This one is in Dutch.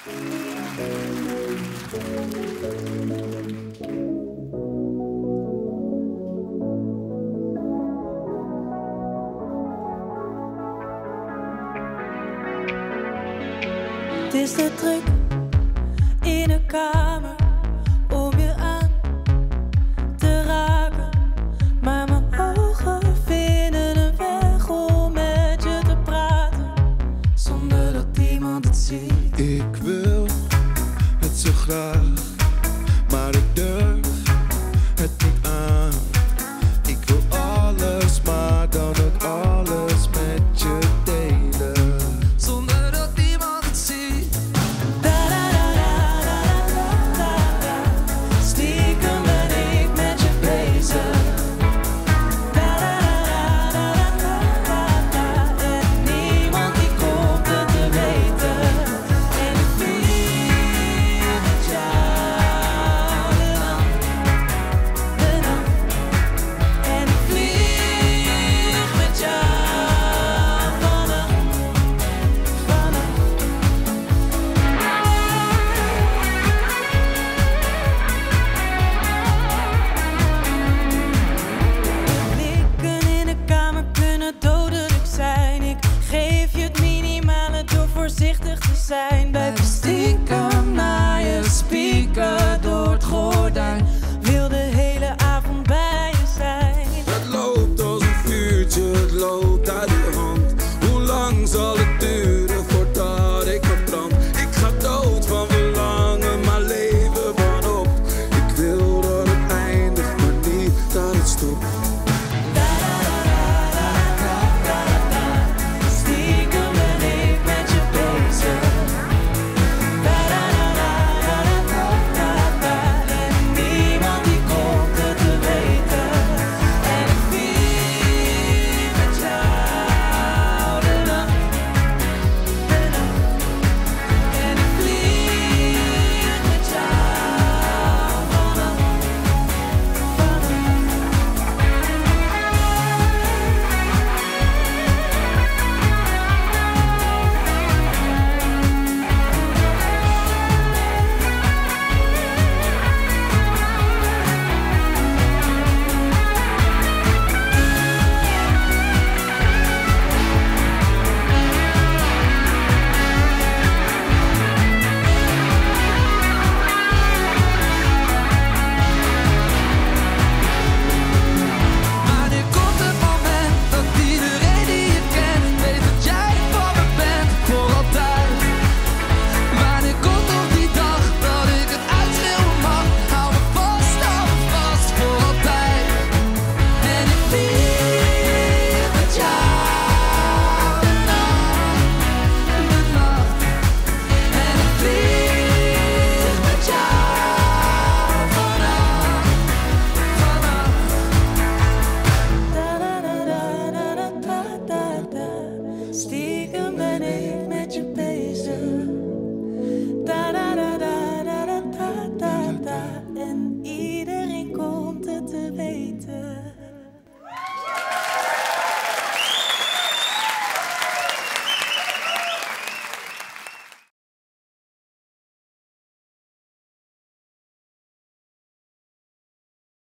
Het is te druk in een kamer om je aan te raken. Maar mijn ogen vinden een weg om met je te praten. Zonder dat iemand het ziet. Ik wil Geef je het minimale door voorzichtig te zijn. Blijf stiekem naar je speaker. winter.